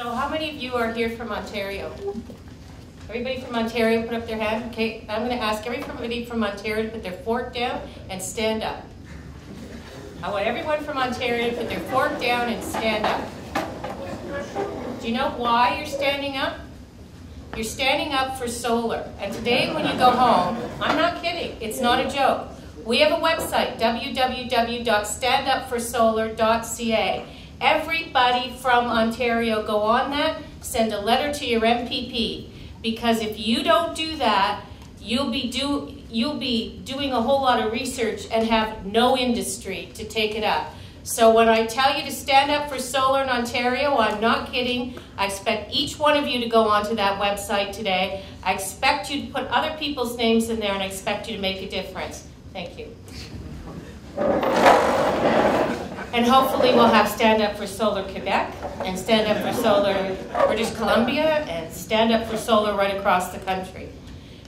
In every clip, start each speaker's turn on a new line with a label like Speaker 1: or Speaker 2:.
Speaker 1: So how many of you are here from Ontario? Everybody from Ontario put up their hand? Okay, I'm going to ask everybody from Ontario to put their fork down and stand up. I want everyone from Ontario to put their fork down and stand up. Do you know why you're standing up? You're standing up for solar. And today when you go home, I'm not kidding, it's not a joke. We have a website, www.standupforsolar.ca. Everybody from Ontario go on that, send a letter to your MPP. Because if you don't do that, you'll be, do, you'll be doing a whole lot of research and have no industry to take it up. So when I tell you to stand up for solar in Ontario, I'm not kidding. I expect each one of you to go onto that website today. I expect you to put other people's names in there and I expect you to make a difference. Thank you. And hopefully we'll have Stand Up for Solar Quebec and Stand Up for Solar British Columbia and Stand Up for Solar right across the country.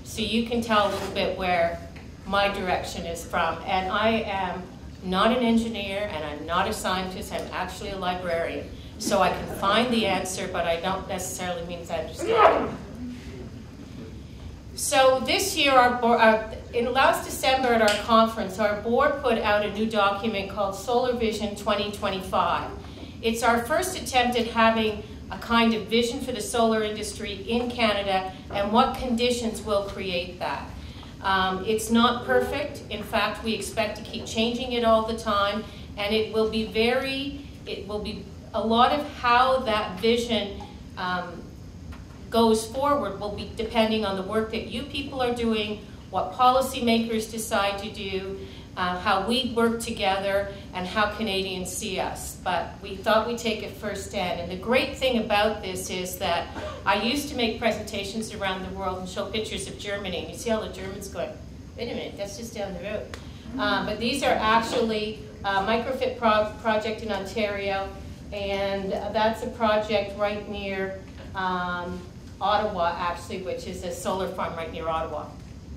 Speaker 1: So you can tell a little bit where my direction is from. And I am not an engineer and I'm not a scientist, I'm actually a librarian. So I can find the answer, but I don't necessarily mean I understand it. So this year, our board, uh, in last December at our conference, our board put out a new document called Solar Vision 2025. It's our first attempt at having a kind of vision for the solar industry in Canada and what conditions will create that. Um, it's not perfect. In fact, we expect to keep changing it all the time, and it will be very, it will be a lot of how that vision um, goes forward will be depending on the work that you people are doing, what policymakers decide to do, uh, how we work together, and how Canadians see us. But we thought we'd take it first stand. And the great thing about this is that I used to make presentations around the world and show pictures of Germany. You see all the Germans going, wait a minute, that's just down the road. Um, but these are actually a microfit pro project in Ontario, and that's a project right near um, Ottawa, actually, which is a solar farm right near Ottawa.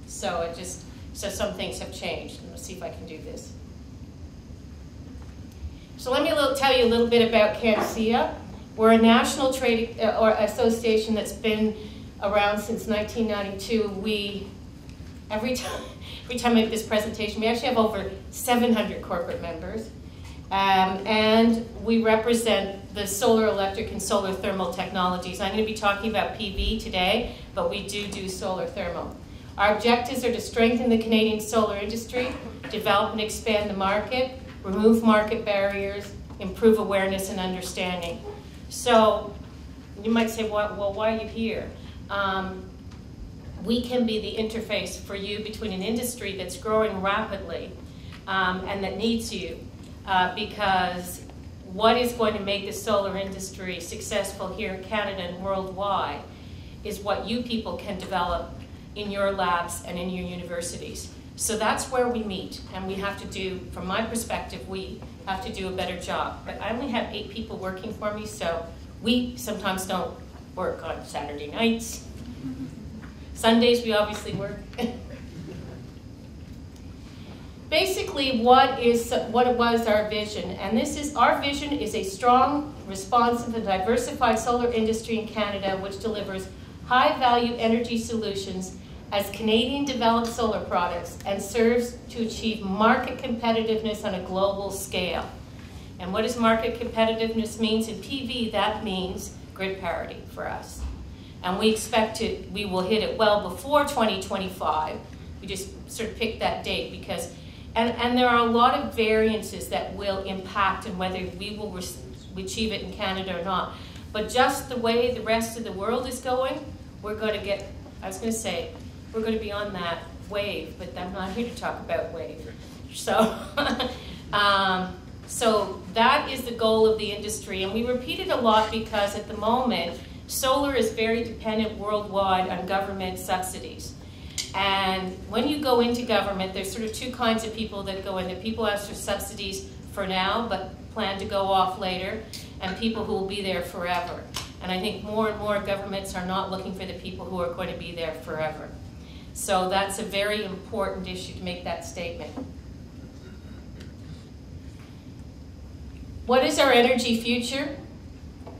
Speaker 1: So it just, so some things have changed. Let's see if I can do this. So let me tell you a little bit about CanSIA. We're a national trade uh, or association that's been around since 1992. We, every time, every time I make this presentation, we actually have over 700 corporate members. Um, and we represent the solar electric and solar thermal technologies. I'm going to be talking about PV today, but we do do solar thermal. Our objectives are to strengthen the Canadian solar industry, develop and expand the market, remove market barriers, improve awareness and understanding. So you might say, well, why are you here? Um, we can be the interface for you between an industry that's growing rapidly um, and that needs you uh, because what is going to make the solar industry successful here in Canada and worldwide is what you people can develop in your labs and in your universities. So that's where we meet, and we have to do, from my perspective, we have to do a better job. But I only have eight people working for me, so we sometimes don't work on Saturday nights. Mm-hmm. Sundays we obviously work. basically what is what was our vision. And this is our vision is a strong responsive and diversified solar industry in canada which delivers high value energy solutions as canadian developed solar products and serves to achieve market competitiveness on a global scale. And what does market competitiveness means in pv that means grid parity for us. And we expect to we will hit it well before 2025 we just sort of picked that date because and, and there are a lot of variances that will impact and whether we will achieve it in Canada or not. But just the way the rest of the world is going, we're going to get, I was going to say, we're going to be on that wave, but I'm not here to talk about wave. So, um, so that is the goal of the industry. And we repeat it a lot because at the moment, solar is very dependent worldwide on government subsidies. And when you go into government, there's sort of two kinds of people that go in. The people ask for subsidies for now, but plan to go off later, and people who will be there forever. And I think more and more governments are not looking for the people who are going to be there forever. So that's a very important issue to make that statement. What is our energy future?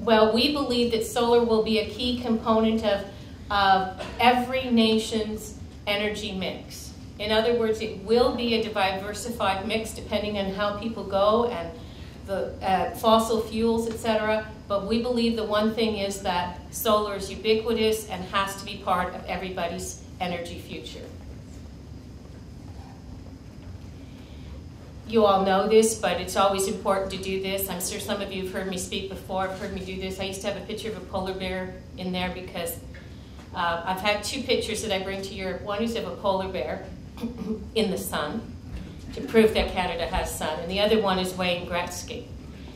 Speaker 1: Well, we believe that solar will be a key component of, of every nation's energy mix. In other words, it will be a diversified mix depending on how people go and the uh, fossil fuels, etc. But we believe the one thing is that solar is ubiquitous and has to be part of everybody's energy future. You all know this, but it's always important to do this. I'm sure some of you have heard me speak before, have heard me do this. I used to have a picture of a polar bear in there because uh, I've had two pictures that I bring to Europe. One is of a polar bear in the sun to prove that Canada has sun, and the other one is Wayne Gretzky.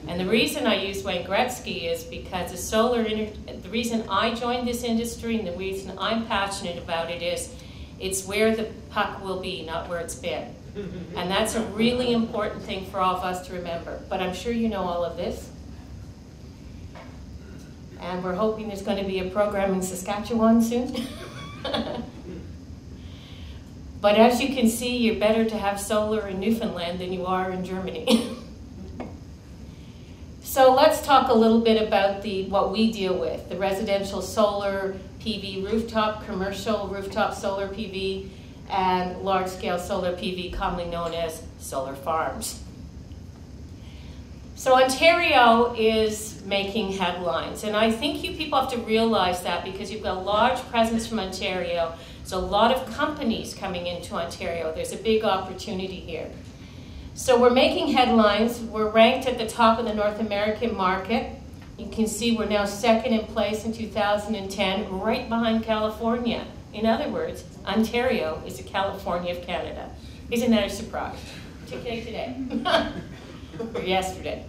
Speaker 1: And the reason I use Wayne Gretzky is because the solar, the reason I joined this industry and the reason I'm passionate about it is it's where the puck will be, not where it's been. And that's a really important thing for all of us to remember. But I'm sure you know all of this. And we're hoping there's going to be a program in Saskatchewan soon. but as you can see, you're better to have solar in Newfoundland than you are in Germany. so let's talk a little bit about the what we deal with, the residential solar PV rooftop, commercial rooftop solar PV, and large-scale solar PV, commonly known as solar farms. So Ontario is making headlines, and I think you people have to realize that because you've got a large presence from Ontario. There's a lot of companies coming into Ontario. There's a big opportunity here. So we're making headlines. We're ranked at the top of the North American market. You can see we're now second in place in 2010, right behind California. In other words, Ontario is the California of Canada. Isn't that a surprise? Today, or yesterday.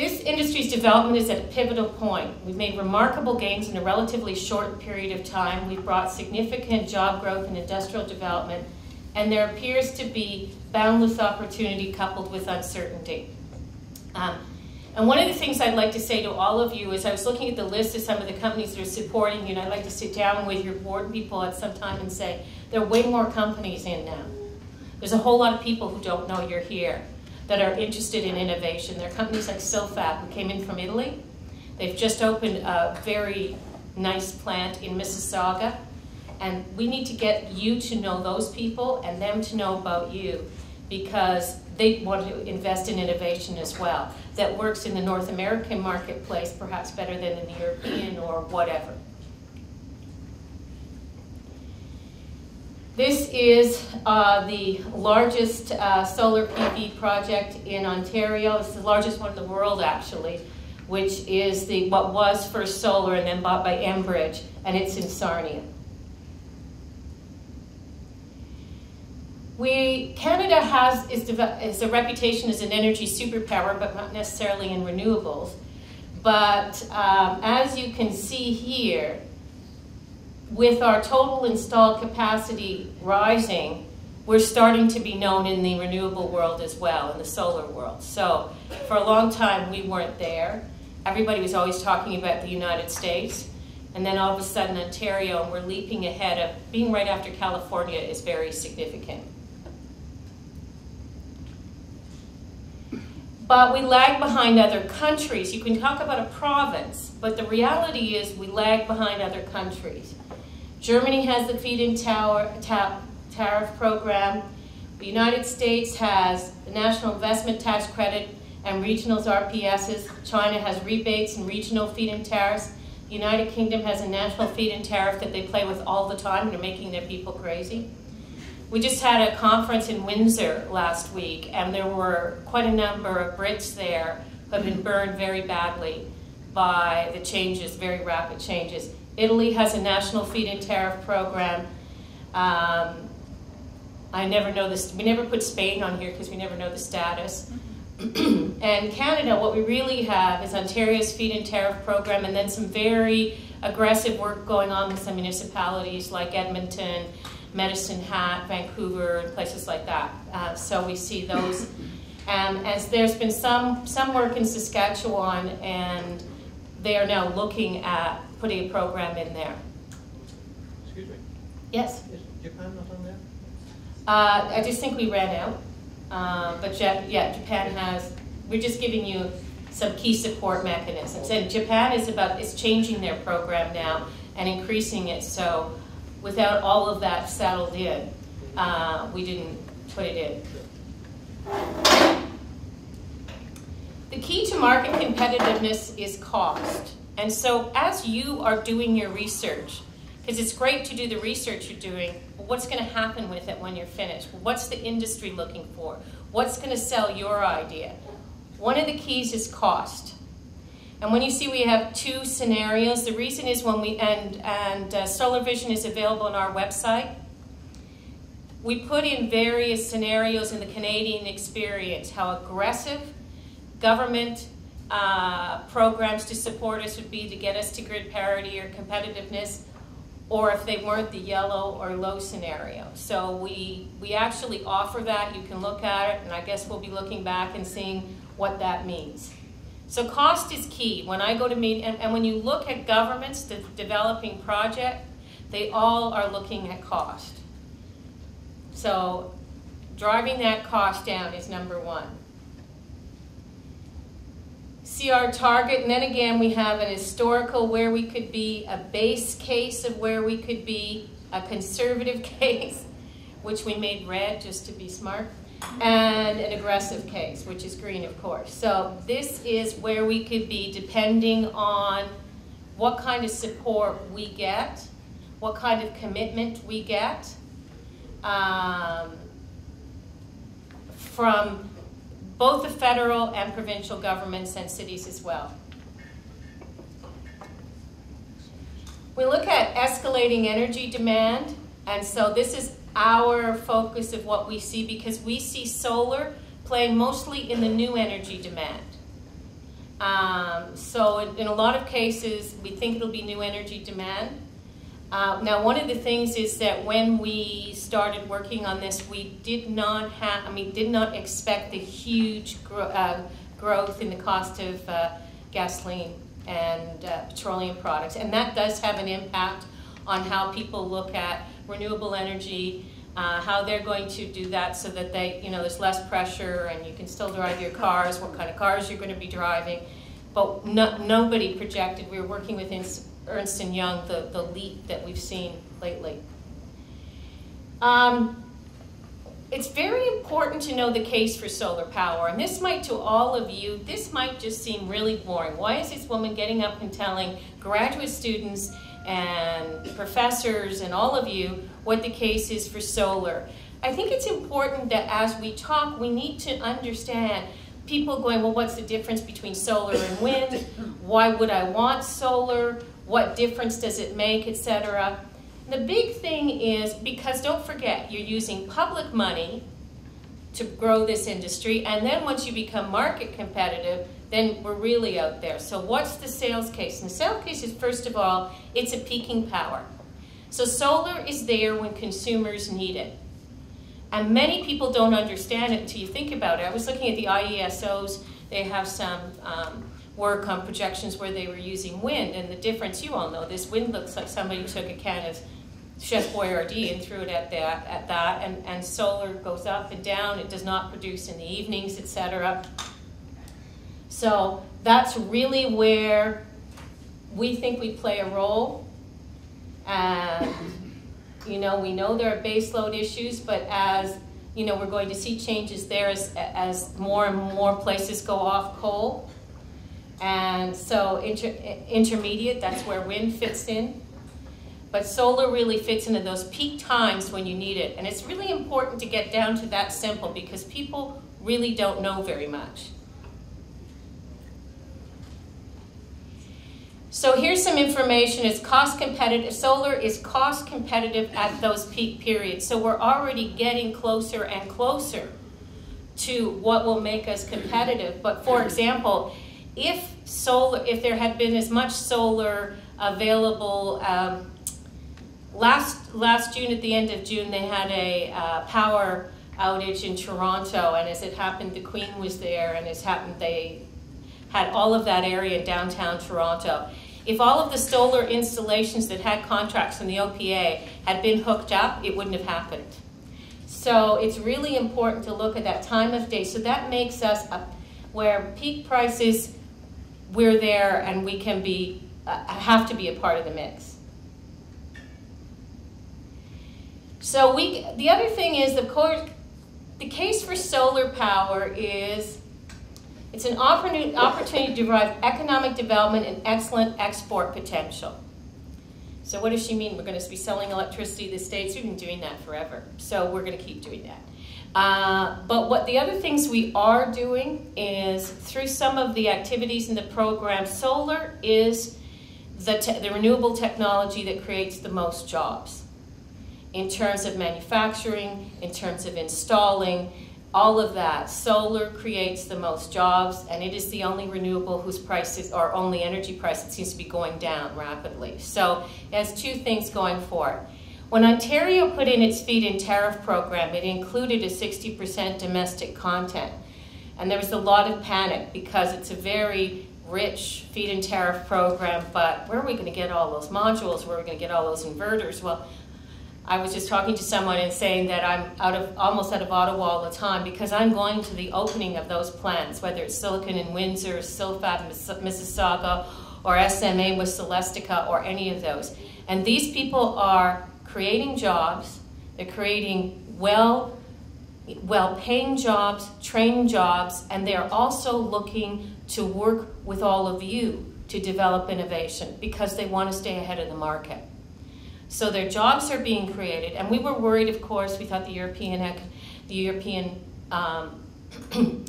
Speaker 1: This industry's development is at a pivotal point. We've made remarkable gains in a relatively short period of time. We've brought significant job growth and industrial development, and there appears to be boundless opportunity coupled with uncertainty. Um, and one of the things I'd like to say to all of you is I was looking at the list of some of the companies that are supporting you, and I'd like to sit down with your board people at some time and say, there are way more companies in now. There's a whole lot of people who don't know you're here that are interested in innovation. There are companies like Silfab who came in from Italy. They've just opened a very nice plant in Mississauga. And we need to get you to know those people and them to know about you because they want to invest in innovation as well that works in the North American marketplace perhaps better than in the European or whatever. This is uh, the largest uh, solar PV project in Ontario. It's the largest one in the world, actually, which is the what was First Solar and then bought by Enbridge, and it's in Sarnia. We, Canada has is, is a reputation as an energy superpower, but not necessarily in renewables. But um, as you can see here, with our total installed capacity rising, we're starting to be known in the renewable world as well, in the solar world. So for a long time, we weren't there. Everybody was always talking about the United States. And then all of a sudden, Ontario, and we're leaping ahead of being right after California is very significant. but we lag behind other countries. You can talk about a province, but the reality is we lag behind other countries. Germany has the feed-in tariff program. The United States has the National Investment Tax Credit and regionals RPSs. China has rebates and regional feed-in tariffs. The United Kingdom has a national feed-in tariff that they play with all the time. and are making their people crazy. We just had a conference in Windsor last week, and there were quite a number of Brits there who have been burned very badly by the changes, very rapid changes. Italy has a national feed-in tariff program. Um, I never know this. We never put Spain on here because we never know the status. and Canada, what we really have is Ontario's feed-in tariff program, and then some very aggressive work going on with some municipalities like Edmonton Medicine Hat, Vancouver, and places like that. Uh, so we see those. Um, as there's been some, some work in Saskatchewan, and they are now looking at putting a program in there.
Speaker 2: Excuse me?
Speaker 1: Yes?
Speaker 2: Is Japan not on there?
Speaker 1: Uh, I just think we ran out. Uh, but yeah, Japan has, we're just giving you some key support mechanisms. And Japan is about is changing their program now and increasing it. So without all of that settled in, uh, we didn't put it in. The key to market competitiveness is cost. And so as you are doing your research, because it's great to do the research you're doing, but what's going to happen with it when you're finished? What's the industry looking for? What's going to sell your idea? One of the keys is cost. And when you see we have two scenarios, the reason is when we, and, and uh, Solar Vision is available on our website, we put in various scenarios in the Canadian experience, how aggressive government uh, programs to support us would be to get us to grid parity or competitiveness, or if they weren't the yellow or low scenario. So we, we actually offer that. You can look at it, and I guess we'll be looking back and seeing what that means. So cost is key. When I go to meet, and, and when you look at governments de developing project, they all are looking at cost. So driving that cost down is number one. See our target, and then again we have an historical where we could be, a base case of where we could be, a conservative case, which we made red just to be smart, and an aggressive case, which is green, of course. So this is where we could be depending on what kind of support we get, what kind of commitment we get um, from both the federal and provincial governments and cities as well. We look at escalating energy demand, and so this is our focus of what we see because we see solar playing mostly in the new energy demand. Um, so in, in, a lot of cases, we think it'll be new energy demand. Uh, now, one of the things is that when we started working on this, we did not have, I mean, did not expect the huge gro uh, growth in the cost of uh, gasoline and uh, petroleum products. And that does have an impact on how people look at renewable energy, uh, how they're going to do that so that they, you know, there's less pressure and you can still drive your cars, what kind of cars you're going to be driving. But no, nobody projected, we were working with Ernst & Young, the, the leap that we've seen lately. Um, it's very important to know the case for solar power, and this might to all of you, this might just seem really boring. Why is this woman getting up and telling graduate students and professors and all of you what the case is for solar. I think it's important that as we talk, we need to understand people going, well, what's the difference between solar and wind? Why would I want solar? What difference does it make, etc. The big thing is, because don't forget, you're using public money to grow this industry, and then once you become market competitive, then we're really out there. So what's the sales case? And the sales case is, first of all, it's a peaking power. So solar is there when consumers need it. And many people don't understand it until you think about it. I was looking at the IESOs. They have some um, work on projections where they were using wind. And the difference, you all know, this wind looks like somebody took a can of Chef Boyardee and threw it at that, at that and, and solar goes up and down. It does not produce in the evenings, etc. So that's really where we think we play a role. And, you know, we know there are baseload issues, but as, you know, we're going to see changes there as, as more and more places go off coal. And so inter intermediate, that's where wind fits in. But solar really fits into those peak times when you need it. And it's really important to get down to that simple because people really don't know very much. So here's some information. It's cost competitive. Solar is cost competitive at those peak periods. So we're already getting closer and closer to what will make us competitive. But for example, if solar, if there had been as much solar available, um, last last June at the end of June they had a uh, power outage in Toronto, and as it happened, the Queen was there, and as happened, they had all of that area downtown Toronto. If all of the solar installations that had contracts from the OPA had been hooked up, it wouldn't have happened. So it's really important to look at that time of day. So that makes us, where peak prices we're there and we can be, uh, have to be a part of the mix. So we, the other thing is, of course, the case for solar power is it's an opportunity to drive economic development and excellent export potential. So what does she mean? We're going to be selling electricity to the states. We've been doing that forever, so we're going to keep doing that. Uh, but what the other things we are doing is through some of the activities in the program, solar is the, the renewable technology that creates the most jobs in terms of manufacturing, in terms of installing, all of that. Solar creates the most jobs, and it is the only renewable whose prices, or only energy price, that seems to be going down rapidly. So it has two things going for it. When Ontario put in its feed-in tariff program, it included a 60% domestic content. And there was a lot of panic because it's a very rich feed-in tariff program, but where are we going to get all those modules? Where are we going to get all those inverters? Well, I was just talking to someone and saying that I'm out of almost out of Ottawa all the time because I'm going to the opening of those plants, whether it's Siliken in Windsor, Silfab in Mississauga, or SMA with Celestica, or any of those. And these people are creating jobs. They're creating well, well-paying jobs, trained jobs, and they're also looking to work with all of you to develop innovation because they want to stay ahead of the market. So their jobs are being created, and we were worried, of course. We thought the European, the European, um,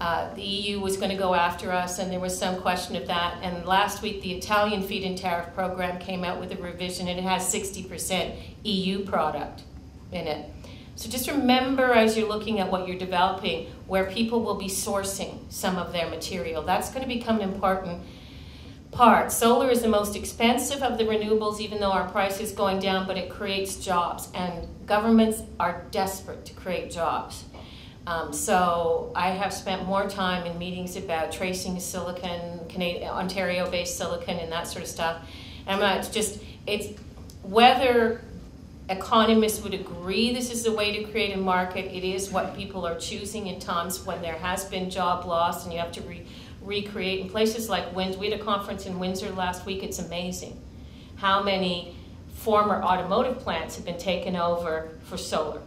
Speaker 1: uh, the EU was going to go after us, and there was some question of that. And last week, the Italian feed-in tariff program came out with a revision, and it has 60% EU product in it. So just remember as you're looking at what you're developing, where people will be sourcing some of their material. That's going to become important part. Solar is the most expensive of the renewables, even though our price is going down, but it creates jobs, and governments are desperate to create jobs. Um, so I have spent more time in meetings about tracing silicon, Ontario-based silicon, and that sort of stuff. And I'm not just it's whether economists would agree this is the way to create a market. It is what people are choosing in times when there has been job loss, and you have to re recreate in places like Windsor. We had a conference in Windsor last week. It's amazing how many former automotive plants have been taken over for solar.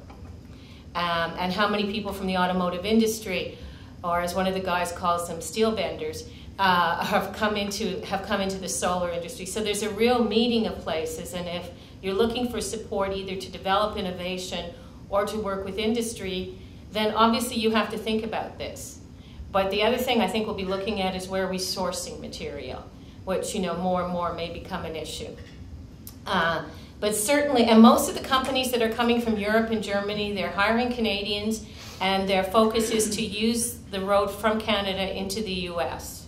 Speaker 1: Um, and how many people from the automotive industry, or as one of the guys calls them, steel benders, uh, have come into have come into the solar industry. So there's a real meeting of places, and if you're looking for support either to develop innovation or to work with industry, then obviously you have to think about this. But the other thing I think we'll be looking at is where are we sourcing material, which you know more and more may become an issue. Uh, but certainly, and most of the companies that are coming from Europe and Germany, they're hiring Canadians, and their focus is to use the road from Canada into the U.S.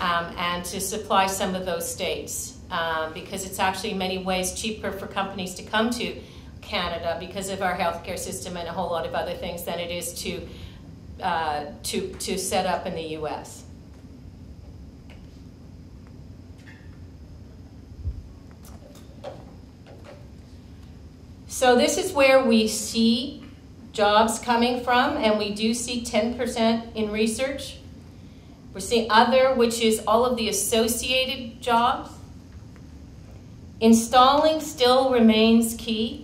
Speaker 1: Um, and to supply some of those states, um, because it's actually in many ways cheaper for companies to come to Canada because of our healthcare system and a whole lot of other things than it is to uh, to, to set up in the U.S. So this is where we see jobs coming from, and we do see 10% in research. We're seeing other, which is all of the associated jobs. Installing still remains key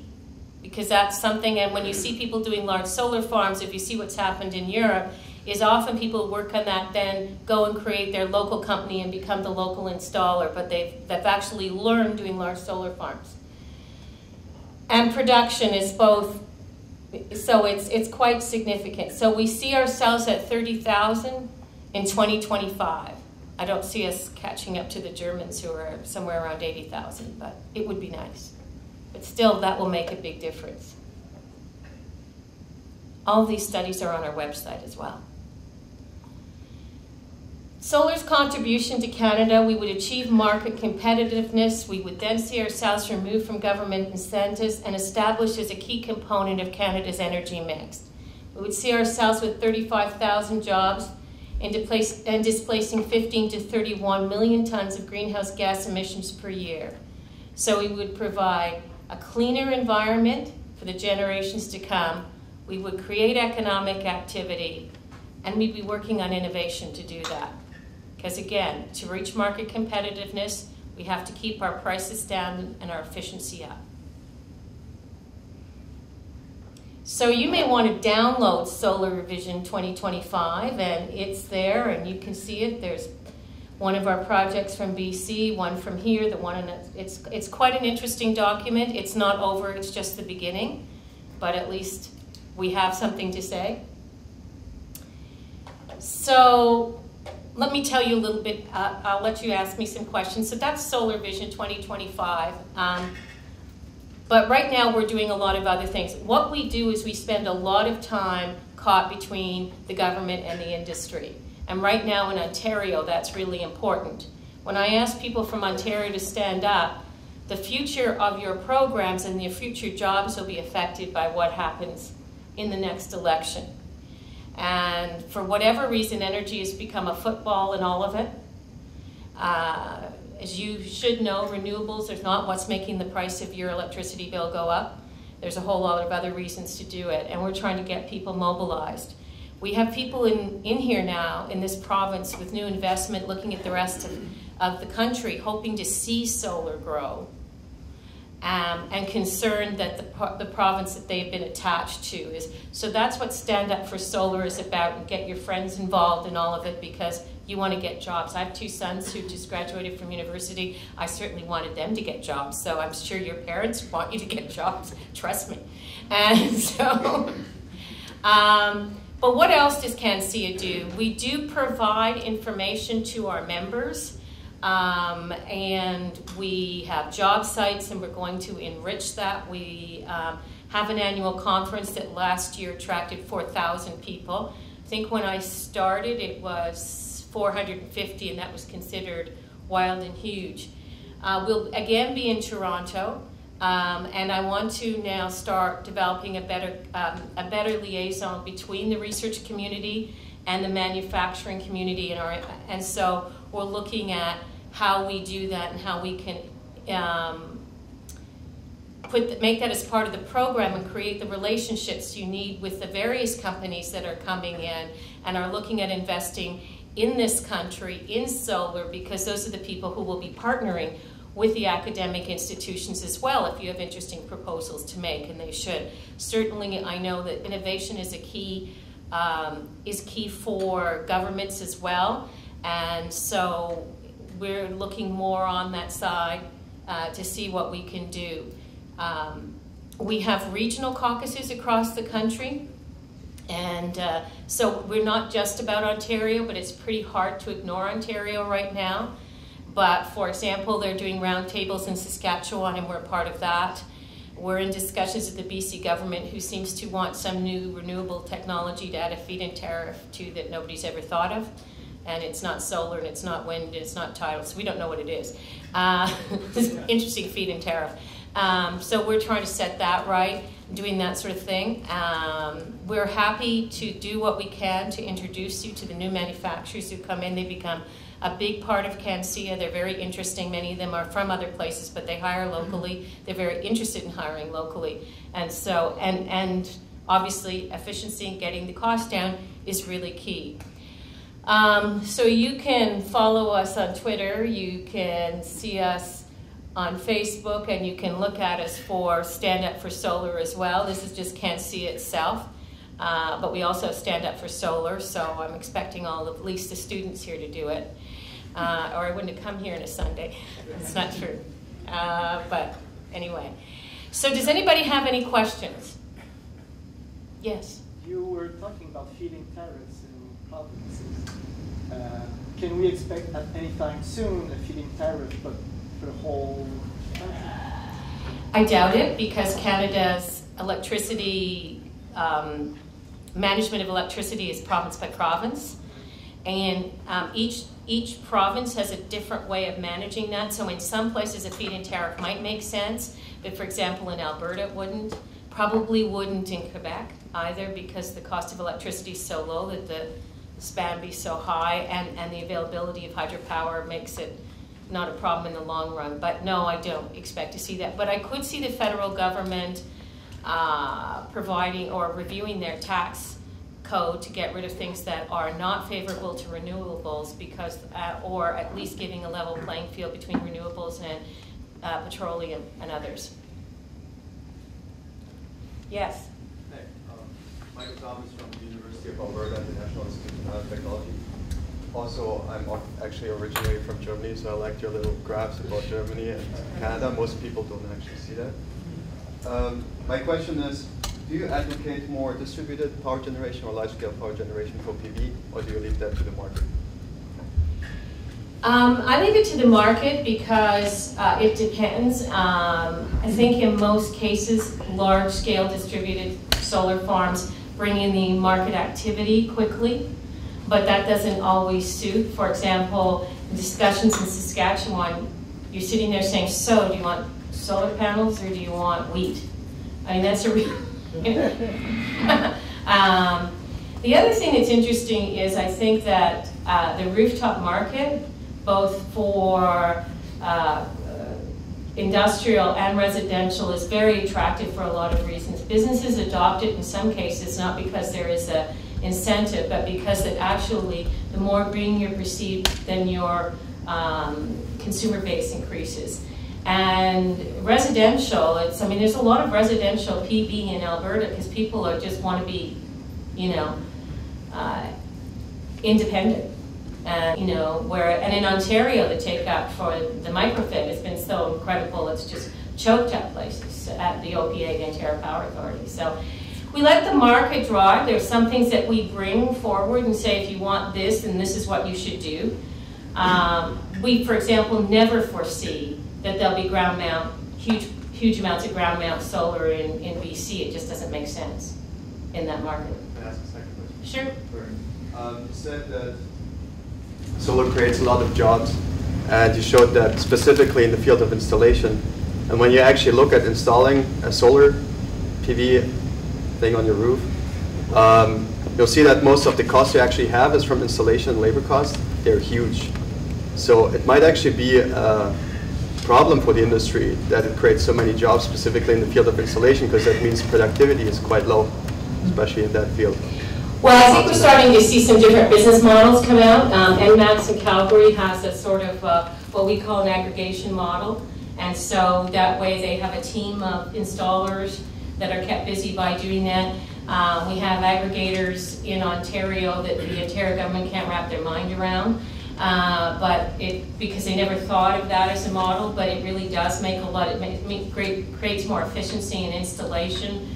Speaker 1: because that's something, and when you see people doing large solar farms, if you see what's happened in Europe, is often people work on that, then go and create their local company and become the local installer, but they've, they've actually learned doing large solar farms. And production is both, so it's, it's quite significant. So we see ourselves at 30,000 in 2025. I don't see us catching up to the Germans who are somewhere around 80,000, but it would be nice. But still, that will make a big difference. All these studies are on our website as well. Solar's contribution to Canada, we would achieve market competitiveness. We would then see ourselves removed from government incentives and established as a key component of Canada's energy mix. We would see ourselves with 35,000 jobs and, and displacing 15 to 31 million tons of greenhouse gas emissions per year. So we would provide a cleaner environment for the generations to come. We would create economic activity, and we'd be working on innovation to do that. Because again, to reach market competitiveness, we have to keep our prices down and our efficiency up. So you may want to download Solar Vision 2025 and it's there and you can see it. There's one of our projects from BC, one from here, the one in a, it's it's quite an interesting document. It's not over, it's just the beginning, but at least we have something to say. So let me tell you a little bit, uh, I'll let you ask me some questions. So that's Solar Vision 2025. Um, but right now we're doing a lot of other things. What we do is we spend a lot of time caught between the government and the industry. And right now in Ontario, that's really important. When I ask people from Ontario to stand up, the future of your programs and your future jobs will be affected by what happens in the next election. And for whatever reason, energy has become a football in all of it. Uh, as you should know, renewables are not what's making the price of your electricity bill go up. There's a whole lot of other reasons to do it, and we're trying to get people mobilized. We have people in, in here now in this province with new investment looking at the rest of, of the country, hoping to see solar grow. Um, and concerned that the, the province that they've been attached to is. So that's what Stand Up for Solar is about, and get your friends involved in all of it because you want to get jobs. I have two sons who just graduated from university. I certainly wanted them to get jobs, so I'm sure your parents want you to get jobs, trust me. And so, um, but what else does CanSIA do? We do provide information to our members. Um, and we have job sites and we're going to enrich that. We um, have an annual conference that last year attracted 4,000 people. I think when I started it was 450, and that was considered wild and huge. Uh, we'll again be in Toronto, um, and I want to now start developing a better, um, a better liaison between the research community and the manufacturing community. And, our, and so we're looking at how we do that and how we can um, put the, make that as part of the program and create the relationships you need with the various companies that are coming in and are looking at investing in this country in solar because those are the people who will be partnering with the academic institutions as well if you have interesting proposals to make, and they should. Certainly, I know that innovation is a key um, is key for governments as well, and so we're looking more on that side uh, to see what we can do. Um, we have regional caucuses across the country. And uh, so we're not just about Ontario, but it's pretty hard to ignore Ontario right now. But for example, they're doing roundtables in Saskatchewan, and we're part of that. We're in discussions with the BC government, who seems to want some new renewable technology to add a feed-in tariff to that nobody's ever thought of. And it's not solar, and it's not wind, and it's not tidal, so we don't know what it is. Uh, interesting feed-in tariff. Um, so we're trying to set that right, doing that sort of thing. Um, we're happy to do what we can to introduce you to the new manufacturers who come in. They become a big part of CanSIA. They're very interesting. Many of them are from other places, but they hire locally. They're very interested in hiring locally. And so, and, and obviously efficiency and getting the cost down is really key. Um, so you can follow us on Twitter. You can see us on Facebook, and you can look at us for Stand Up for Solar as well. This is just CanSIA itself, uh, but we also Stand Up for Solar, so I'm expecting all at least the students here to do it. Uh, or I wouldn't have come here on a Sunday. It's not true. Uh, but anyway. So does anybody have any questions? Yes?
Speaker 3: You were talking about feed-in tariffs in provinces. Uh, can we expect at any time soon a feed-in tariff, but for the whole country?
Speaker 1: I doubt it because Canada's electricity um, management of electricity is province by province, and um, each each province has a different way of managing that. So in some places, a feed-in tariff might make sense, but for example, in Alberta, it wouldn't. Probably wouldn't in Quebec either because the cost of electricity is so low that the span be so high, and and the availability of hydropower makes it not a problem in the long run. But no, I don't expect to see that. But I could see the federal government uh, providing or reviewing their tax code to get rid of things that are not favorable to renewables because, uh, or at least giving a level playing field between renewables and uh, petroleum and others. Yes?
Speaker 4: Hey, um, Michael Thomas from the University of Alberta International Institute of Nanotechnology. Also, I'm actually originally from Germany, so I liked your little graphs about Germany and Canada. Most people don't actually see that. Um, my question is, do you advocate more distributed power generation or large-scale power generation for PV, or do you leave that to the market?
Speaker 1: Um, I leave it to the market because uh, it depends. Um, I think in most cases, large-scale distributed solar farms bring in the market activity quickly, but that doesn't always suit. For example, discussions in Saskatchewan, you're sitting there saying, so do you want solar panels or do you want wheat? I mean, that's a real... um, the other thing that's interesting is I think that uh, the rooftop market both for uh, industrial and residential is very attractive for a lot of reasons. Businesses adopt it in some cases not because there is a incentive, but because that actually the more green you're perceived, then your um, consumer base increases. And residential, it's, I mean, there's a lot of residential PV in Alberta because people are just want to be, you know, uh, independent. And, you know, where, and in Ontario, the take up for the microfit has been so incredible, it's just choked up places at the OPA, the Ontario Power Authority. So we let the market drive. There's some things that we bring forward and say, if you want this, then this is what you should do. Um, we, for example, never foresee that there'll be ground mount, huge, huge amounts of ground mount solar in, in BC. It just doesn't make sense in that market.
Speaker 4: Can I ask a second question?
Speaker 1: Sure.
Speaker 4: Sure. Um, you said that solar creates a lot of jobs, and you showed that specifically in the field of installation. And when you actually look at installing a solar PV thing on your roof, um, you'll see that most of the costs you actually have is from installation and labor costs. They're huge. So it might actually be a problem for the industry that it creates so many jobs specifically in the field of installation because that means productivity is quite low, especially in that field.
Speaker 1: Well, I think we're starting to see some different business models come out. Um, ENMAX in Calgary has a sort of uh, what we call an aggregation model. And so that way they have a team of installers that are kept busy by doing that. Um, we have aggregators in Ontario that the Ontario government can't wrap their mind around. Uh, but it, because they never thought of that as a model, but it really does make a lot, it make, create, creates more efficiency in installation.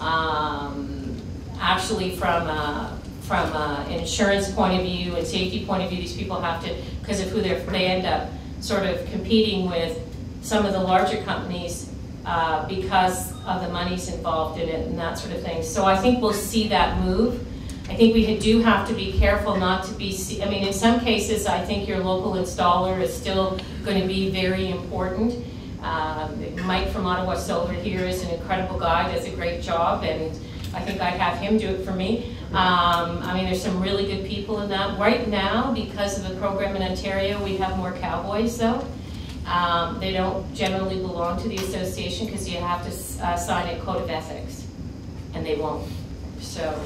Speaker 1: Um, actually from a, from a, an insurance point of view and safety point of view, these people have to, because of who they're, they end up sort of competing with some of the larger companies uh, because of the monies involved in it and that sort of thing. So I think we'll see that move. I think we do have to be careful not to be, I mean, in some cases, I think your local installer is still going to be very important. Um, Mike from Ottawa Solar here is an incredible guy, does a great job, and I think I'd have him do it for me. Um, I mean, there's some really good people in that. Right now, because of the program in Ontario, we have more cowboys, though. Um, they don't generally belong to the association because you have to uh, sign a code of ethics, and they won't. So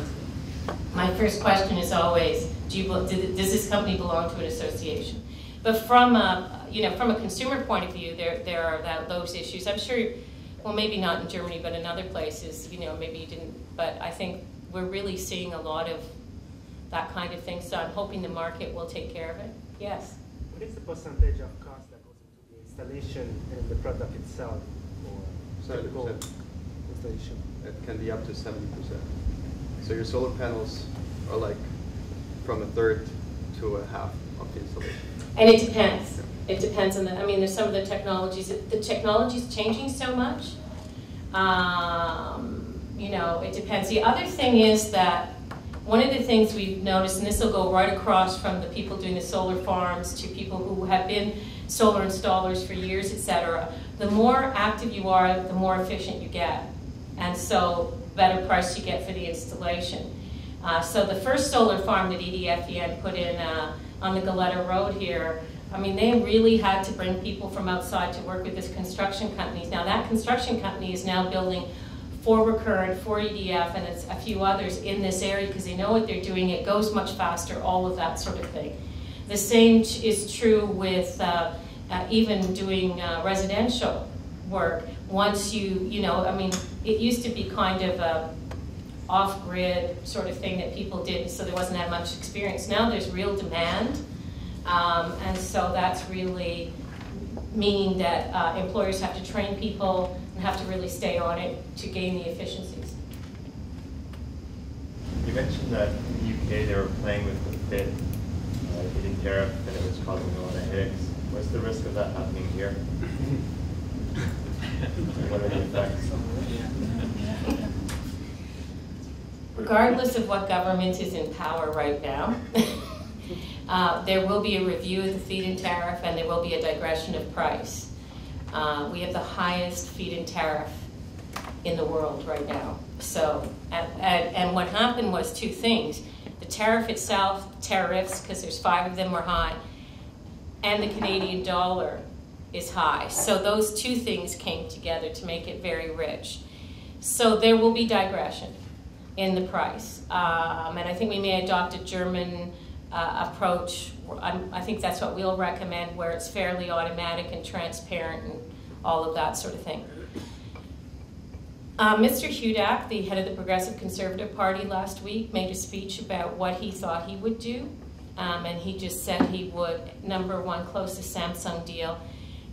Speaker 1: my first question is always, do you, does this company belong to an association? But from a, you know, from a consumer point of view, there, there are that, those issues. I'm sure well, maybe not in Germany, but in other places, you know, maybe you didn't, but I think we're really seeing a lot of that kind of thing, so I'm hoping the market will take care of it. Yes?
Speaker 5: What is the percentage of cost that goes into the installation and the product itself for typical installation?
Speaker 4: It can be up to 70%. So your solar panels are like from a third to a half of the installation.
Speaker 1: And it depends. It depends on the, I mean, there's some of the technologies, the technology's changing so much. Um, you know, it depends. The other thing is that one of the things we've noticed, and this will go right across from the people doing the solar farms to people who have been solar installers for years, et cetera, the more active you are, the more efficient you get. And so better price you get for the installation. Uh, so the first solar farm that EDF put in uh, on the Galetta Road here, I mean, they really had to bring people from outside to work with this construction companies. Now that construction company is now building for Recurrent, for EDF, and it's a few others in this area because they know what they're doing. It goes much faster, all of that sort of thing. The same is true with uh, uh, even doing uh, residential work. Once you, you know, I mean, it used to be kind of a off-grid sort of thing that people did, so there wasn't that much experience. Now there's real demand, um, and so that's really meaning that uh, employers have to train people and have to really stay on it to gain the efficiencies.
Speaker 6: You mentioned that in the UK they were playing with the FIT uh, feed-in tariff and it was causing a lot of headaches. What's the risk of that happening here?
Speaker 1: Regardless of what government is in power right now, uh, there will be a review of the feed-in tariff and there will be a degression of price. Uh, we have the highest feed-in tariff in the world right now. So, and, what happened was two things. The tariff itself, tariffs, because there's five of them were high, and the Canadian dollar is high. So those two things came together to make it very rich. So there will be degression in the price. Um, and I think we may adopt a German uh, approach. I'm, i think that's what we'll recommend, where it's fairly automatic and transparent and all of that sort of thing. Uh, Mr. Hudak, the head of the Progressive Conservative Party last week, made a speech about what he thought he would do. Um, and he just said he would, number one, close the Samsung deal.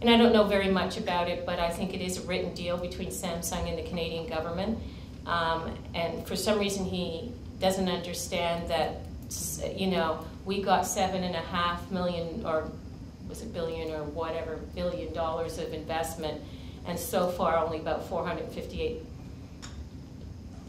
Speaker 1: And I don't know very much about it, but I think it is a written deal between Samsung and the Canadian government. Um, and for some reason, he doesn't understand that, you know, we got seven and a half million, or was it billion or whatever, billion dollars of investment, and so far only about 458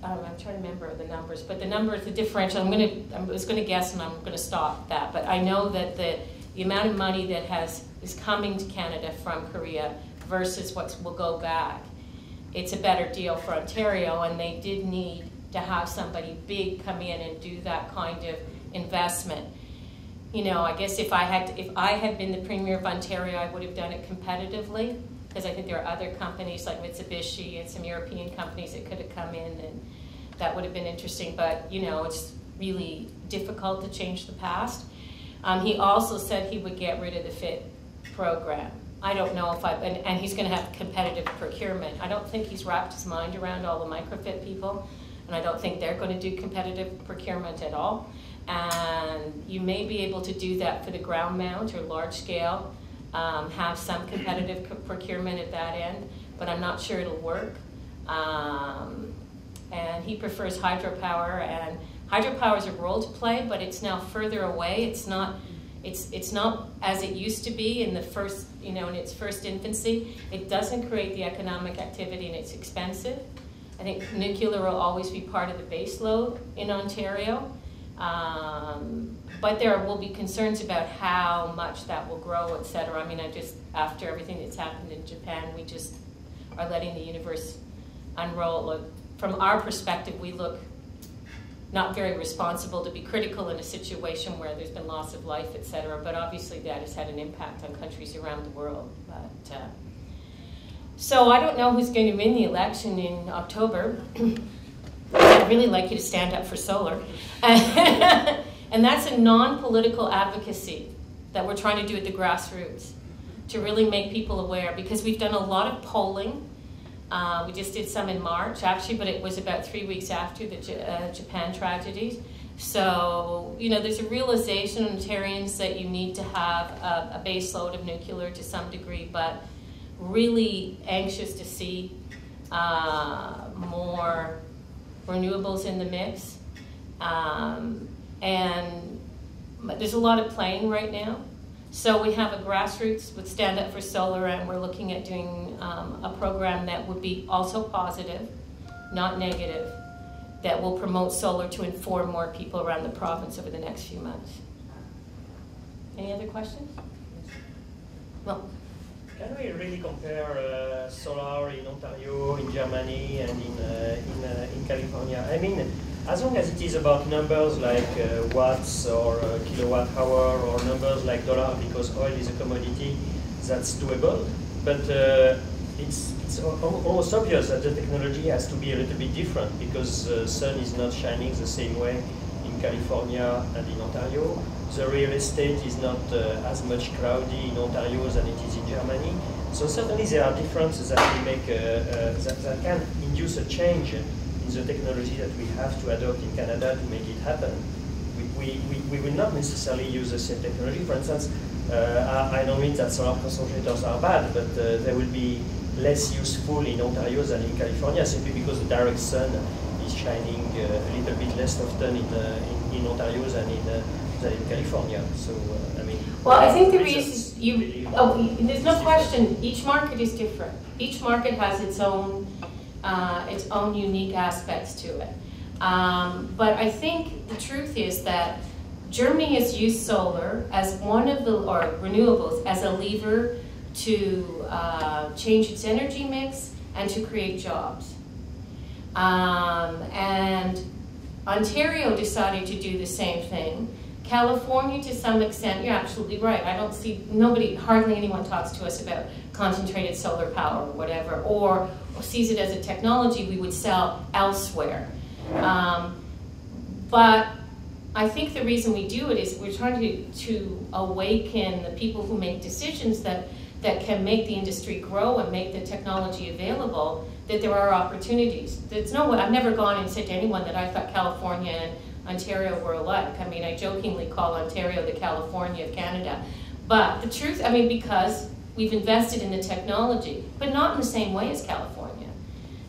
Speaker 1: um, I'm trying to remember the numbers, but the number, is the differential, I'm going to, I was going to guess and I'm going to stop that, but I know that the, the amount of money that has is coming to Canada from Korea versus what will go back, it's a better deal for Ontario, and they did need to have somebody big come in and do that kind of investment. You know, I guess if I had to, if I had been the premier of Ontario, I would have done it competitively because I think there are other companies like Mitsubishi and some European companies that could have come in and that would have been interesting. But you know, it's really difficult to change the past. Um, he also said he would get rid of the FIT program. I don't know if I, and, and he's going to have competitive procurement. I don't think he's wrapped his mind around all the microfit people, and I don't think they're going to do competitive procurement at all. And you may be able to do that for the ground mount or large scale, um, have some competitive procurement at that end, but I'm not sure it'll work. Um, and he prefers hydropower, and hydropower is a role to play, but it's now further away. It's not it's, it's not as it used to be in the first, you know, in its first infancy. It doesn't create the economic activity and it's expensive. I think nuclear will always be part of the base load in Ontario. Um, but there will be concerns about how much that will grow, et cetera. I mean, I just, after everything that's happened in Japan, we just are letting the universe unroll. From our perspective, we look not very responsible to be critical in a situation where there's been loss of life, et cetera. But obviously, that has had an impact on countries around the world. But uh, so I don't know who's going to win the election in October. I'd really like you to stand up for solar, and that's a non-political advocacy that we're trying to do at the grassroots to really make people aware because we've done a lot of polling uh, we just did some in March, actually, but it was about three weeks after the J uh, Japan tragedies. So, you know, there's a realization in Ontarians that you need to have a, a base load of nuclear to some degree, but really anxious to see uh, more renewables in the mix. Um, and there's a lot of playing right now. So we have a grassroots with Stand Up for Solar, and we're looking at doing um, a program that would be also positive, not negative, that will promote solar to inform more people around the province over the next few months. Any other questions? Well.
Speaker 7: Can we really compare uh, solar in Ontario, in Germany, and in, uh, in, uh, in California? I mean, as long as it is about numbers like uh, watts or uh, kilowatt hour or numbers like dollar because oil is a commodity, that's doable. But uh, it's, it's almost obvious that the technology has to be a little bit different because the sun is not shining the same way in California and in Ontario. The real estate is not uh, as much cloudy in Ontario than it is in Germany. So certainly there are differences that we make uh, uh, that, that can induce a change in the technology that we have to adopt in Canada to make it happen. We, we, we will not necessarily use the same technology. For instance, uh, I, I, don't mean that solar concentrators are bad, but uh, they will be less useful in Ontario than in California simply because the direct sun is shining uh, a little bit less often in, in, in, Ontario than in, than in California. So, I mean,
Speaker 1: well, I think the reason you, oh, there's no question, each market is different. Each market has its own, uh, its own unique aspects to it. Um, but I think the truth is that Germany has used solar as one of the, or renewables, as a lever to uh, change its energy mix and to create jobs. Um, and Ontario decided to do the same thing. California, to some extent, you're absolutely right. I don't see, nobody, hardly anyone talks to us about concentrated solar power or whatever, or, or sees it as a technology we would sell elsewhere. Um, but I think the reason we do it is we're trying to, to awaken the people who make decisions that, that can make the industry grow and make the technology available, that there are opportunities. There's no, I've never gone and said to anyone that I thought California and Ontario were alike. I mean, I jokingly call Ontario the California of Canada. But the truth, I mean, because we've invested in the technology, but not in the same way as California.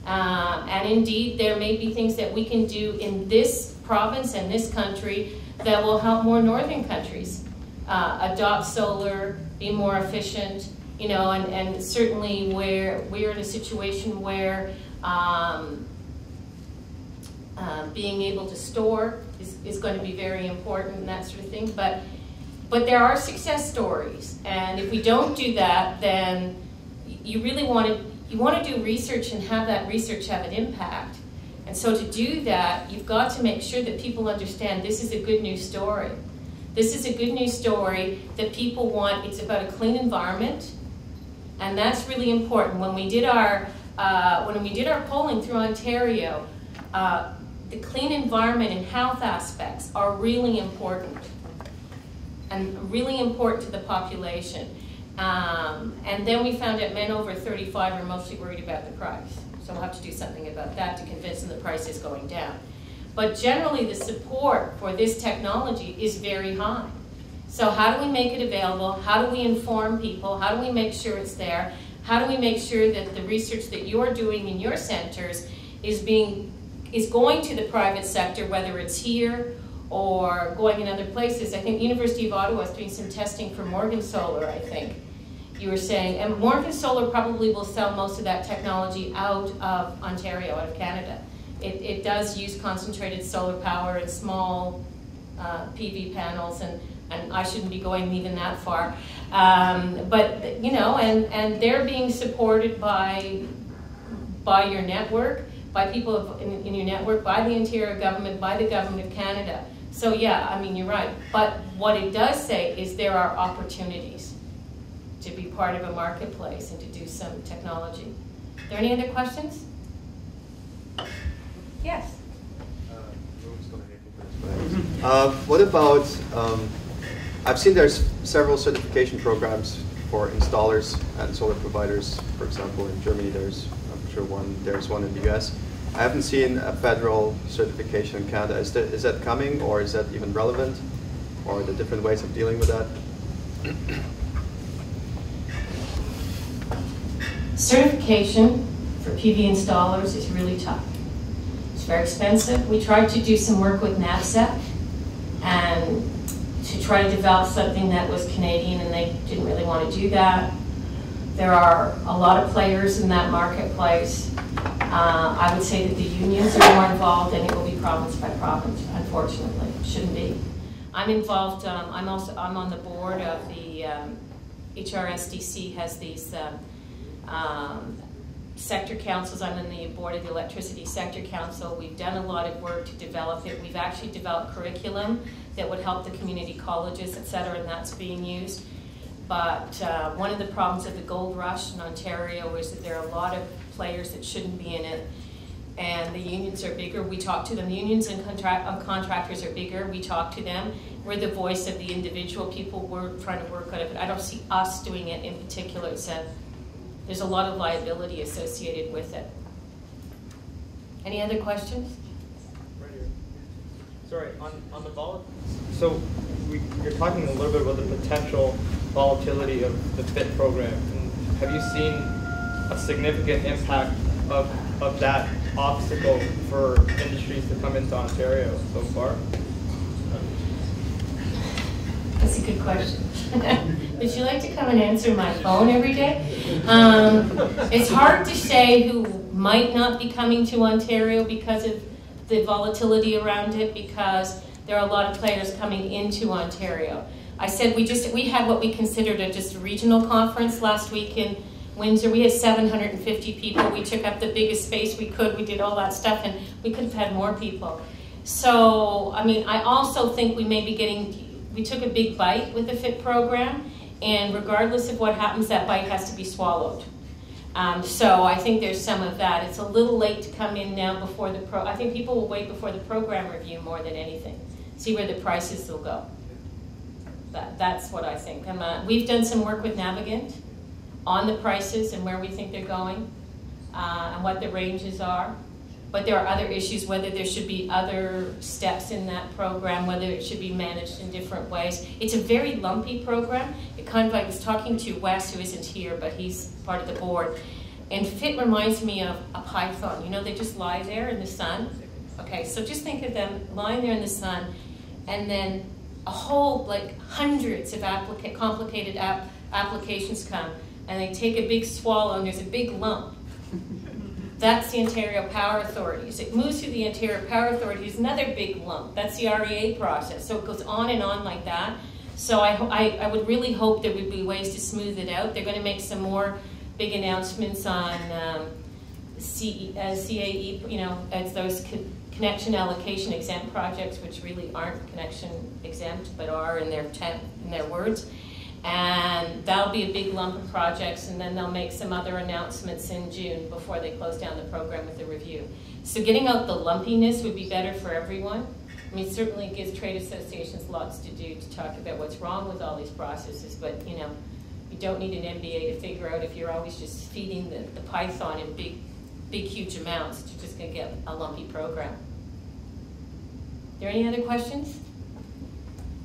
Speaker 1: Uh, and indeed, there may be things that we can do in this province and this country that will help more northern countries uh, adopt solar, be more efficient, you know, and, and certainly where we're in a situation where um, uh, being able to store is, is going to be very important and that sort of thing. But, but there are success stories. And if we don't do that, then you really want to, you want to do research and have that research have an impact. And so to do that, you've got to make sure that people understand this is a good news story. This is a good news story that people want. It's about a clean environment, and that's really important. When we did our uh, when we did our polling through Ontario, uh, the clean environment and health aspects are really important and really important to the population. Um, and then we found that men over 35 are mostly worried about the price. So we'll have to do something about that to convince them the price is going down. But generally the support for this technology is very high. So how do we make it available? How do we inform people? How do we make sure it's there? How do we make sure that the research that you're doing in your centers is being is going to the private sector, whether it's here or going in other places. I think University of Ottawa is doing some testing for Morgan Solar, I think you were saying. And Morgan Solar probably will sell most of that technology out of Ontario, out of Canada. It, it does use concentrated solar power and small uh, PV panels, and, and I shouldn't be going even that far. Um, but, you know, and, and they're being supported by, by your network by people in, in your network, by the Ontario government, by the government of Canada. So yeah, I mean, you're right. But what it does say is there are opportunities to be part of a marketplace and to do some technology. Are there any other questions? Yes.
Speaker 4: Uh, what about, um, I've seen there's several certification programs for installers and solar providers. For example, in Germany, there's I'm sure one there's one in the US. I haven't seen a federal certification in Canada. Is that, is that coming or is that even relevant? Or the different ways of dealing with that?
Speaker 1: Certification for PV installers is really tough. It's very expensive. We tried to do some work with NABCEP and try to develop something that was Canadian and they didn't really want to do that. There are a lot of players in that marketplace. Uh, I would say that the unions are more involved and it will be province by province, unfortunately. Shouldn't be. I'm involved, um, I'm also, I'm on the board of the, um, HRSDC has these um, um, sector councils. I'm on the board of the Electricity Sector Council. We've done a lot of work to develop it. We've actually developed curriculum that would help the community colleges, et cetera, and that's being used. But uh, one of the problems of the gold rush in Ontario is that there are a lot of players that shouldn't be in it. And the unions are bigger. We talk to them. The unions and contract, um, contractors are bigger. We talk to them. We're the voice of the individual people. We're trying to work on it. But I don't see us doing it in particular. A, there's a lot of liability associated with it. Any other questions?
Speaker 8: Right here. Sorry, on, on the vol, so we, you're talking a little bit about the potential volatility of the FIT program. And have you seen a significant impact of, of that obstacle for industries to come into Ontario so far?
Speaker 1: That's a good question. Would you like to come and answer my phone every day? Um, it's hard to say who might not be coming to Ontario because of the volatility around it, because there are a lot of players coming into Ontario. I said we just we had what we considered a just regional conference last week in Windsor. We had 750 people. We took up the biggest space we could. We did all that stuff, and we could have had more people. So, I mean, I also think we may be getting we took a big bite with the FIT program, and regardless of what happens, that bite has to be swallowed. Um, so I think there's some of that. It's a little late to come in now before the pro. I think people will wait before the program review more than anything, see where the prices will go. That, that's what I think. Uh, we've done some work with Navigant on the prices and where we think they're going uh, and what the ranges are. But there are other issues, whether there should be other steps in that program, whether it should be managed in different ways. It's a very lumpy program. It kind of, I was talking to Wes, who isn't here, but he's part of the board. And FIT reminds me of a python. You know, they just lie there in the sun. Okay, so just think of them lying there in the sun, and then a whole, like hundreds of applica complicated app applications come, and they take a big swallow, and there's a big lump that's the Ontario Power Authorities. It moves through the Ontario Power Authorities, another big lump. That's the REA process. So it goes on and on like that. So I, I, I would really hope there would be ways to smooth it out. They're going to make some more big announcements on um, CE, uh, CAE, you know, as those co connection allocation exempt projects, which really aren't connection exempt, but are in their, in their words. And that'll be a big lump of projects, and then they'll make some other announcements in June before they close down the program with the review. So getting out the lumpiness would be better for everyone. I mean, certainly gives trade associations lots to do to talk about what's wrong with all these processes, but you know, you don't need an MBA to figure out if you're always just feeding the, the python in big, big, huge amounts, you're just gonna get a lumpy program. There any other questions?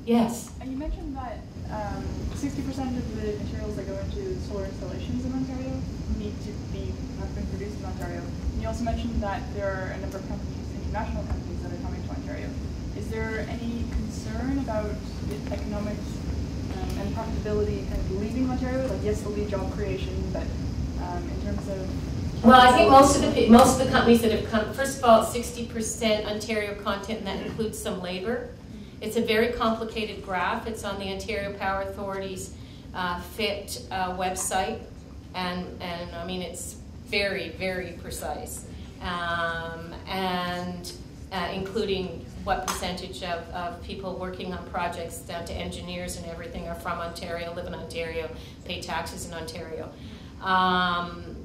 Speaker 1: Yes?
Speaker 9: You mentioned that 60% um, of the materials that go into solar installations in Ontario need to be have been produced in Ontario. And you also mentioned that there are a number of companies, international companies, that are coming to Ontario. Is there any concern about the economics um, and profitability kind of leaving Ontario? Like, yes, there'll be job creation, but um, in terms of
Speaker 1: well, I think most of the most of the companies that have come, first of all, 60% Ontario content, and that includes some labor. It's a very complicated graph. It's on the Ontario Power Authority's uh, FIT uh, website, and, and I mean, it's very, very precise, um, and uh, including what percentage of, of people working on projects down to engineers and everything are from Ontario, live in Ontario, pay taxes in Ontario. Um,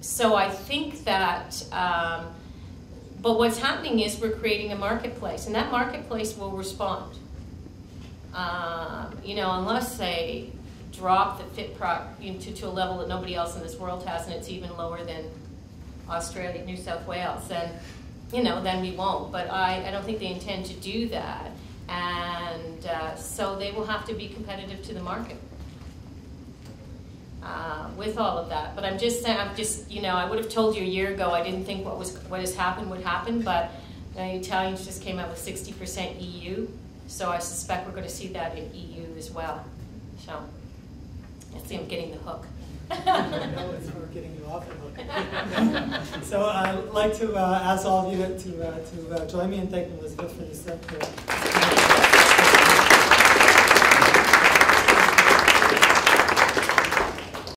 Speaker 1: so I think that um, but what's happening is we're creating a marketplace, and that marketplace will respond. Um, you know, unless they drop the fit prop into to a level that nobody else in this world has, and it's even lower than Australia, New South Wales, then you know, then we won't. But I, I don't think they intend to do that, and uh, so they will have to be competitive to the market uh, with all of that. But I'm just saying, I'm just, you know, I would have told you a year ago I didn't think what was what has happened would happen, but the Italians just came out with 60% EU, so I suspect we're going to see that in EU as well. So I see I'm getting the hook.
Speaker 10: getting you off the hook. so I'd like to uh, ask all of you to, uh, to uh, join me in thanking Elizabeth for this. Uh,